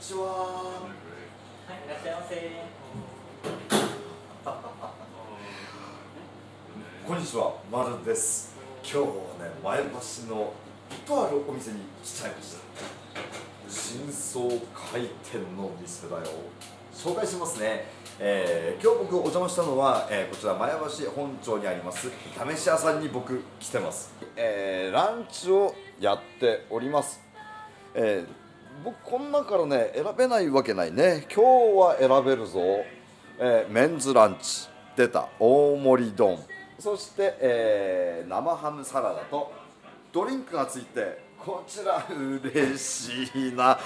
ちは。はい、いらっしゃいませ。こんにちは、まるです。今日はね、前橋のとあるお店に来ちゃいました。新装開店の店だよ。紹介しますね、えー今日僕お邪魔したのは、えーこちら前橋本町にあります試し屋さんに僕来てます、えーランチをやっております、えー僕こん中からね選べないわけないね。今日は選べるぞ、えーメンズランチ出た大盛り丼。そして、えー生ハムサラダとドリンクがついてこちら嬉しいな。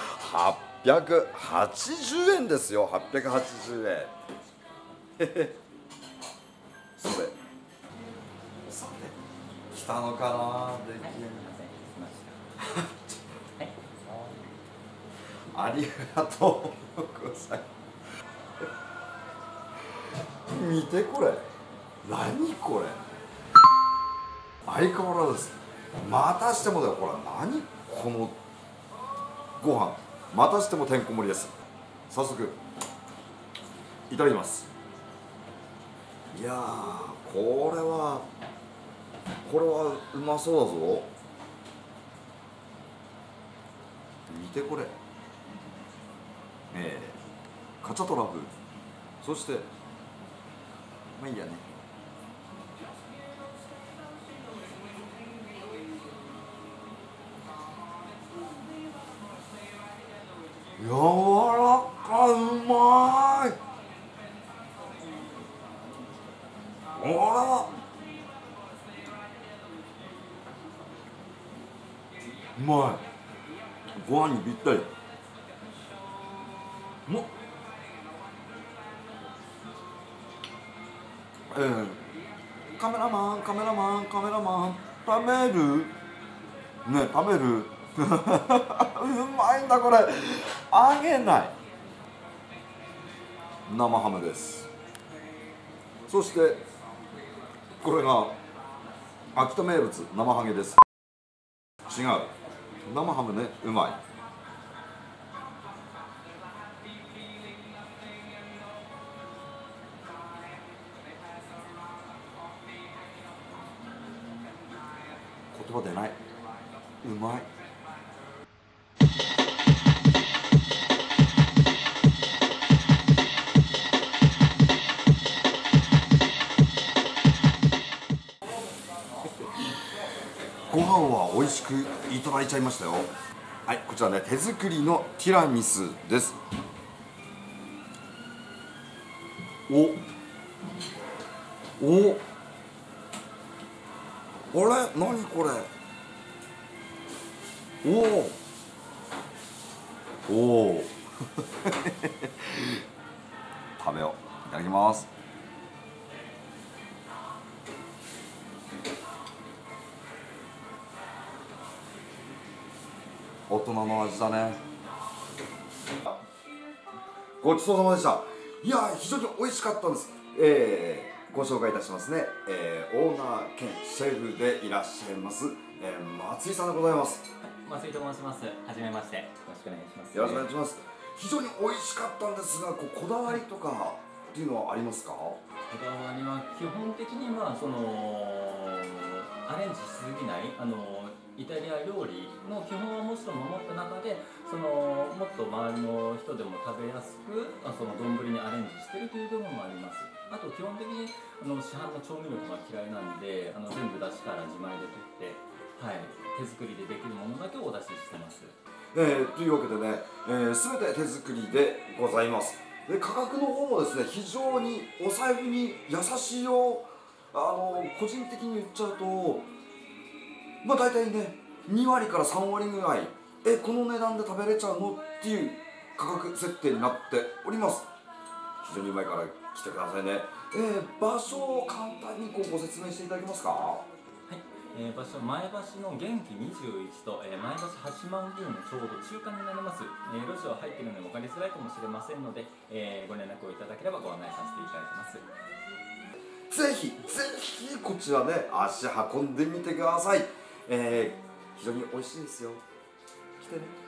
880円ですよ。880円。それ。さて来たのかな、できすみません、失礼しました。はい。ありがとうございます。見てこれ。何これ。相変わらずです。またしてもだよこれ。何このご飯。またしてもてんこ盛りです。早速いただきます。いやーこれはこれはうまそうだぞ。見てこれ。えー、カチャトラフそしてまあいいやね。柔らかいうまい。あら。うまい。ご飯にぴったり。も。えー、カメラマンカメラマンカメラマン。食べるね食べるうまいんだこれ。揚げない。生ハムです。そしてこれが秋田名物生ハゲです。違う。生ハムねうまい。言葉出ない。うまい。ご飯は美味しくいただいちゃいましたよ。はいこちらね手作りのティラミスです。お。お。れ？何これ？おおおお 食べよう。いただきます。大人の味だね。ごちそうさまでした。いや非常に美味しかったです。えー、ご紹介いたしますね、えー、オーナー兼シェフでいらっしゃいます、えー、松井さんでございます松井と申します。はじめまして。よろしくお願いします。よろしくお願いします非常に美味しかったんですがこうこだわりとかっていうのはありますか？こだわりは基本的にはそのアレンジしすぎないあのイタリア料理の基本はもちろん守った中でそのもっと周りの人でも食べやすくあその丼にアレンジしてるという部分もありますあと基本的にあの市販の調味料とか嫌いなんであの全部出汁から自前で取って、はい、手作りでできるものだけをお出ししてます。えーというわけでね、えー、全て手作りでございます。で価格の方もですね非常にお財布に優しいよあの個人的に言っちゃうとまあ大体ね2割から3割ぐらいえこの値段で食べれちゃうの？っていう価格設定になっております。非常にうまいから来てくださいね、えー場所を簡単にこうご説明していただけますか？はい、えー場所前橋の元気21と、えー前橋八幡宮のちょうど中間になります、えー路地は入っているので分かりづらいかもしれませんので、えーご連絡をいただければご案内させていただきます。ぜひぜひこちらね足運んでみてください、えー非常に美味しいですよ。来てね